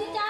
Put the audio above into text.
진짜.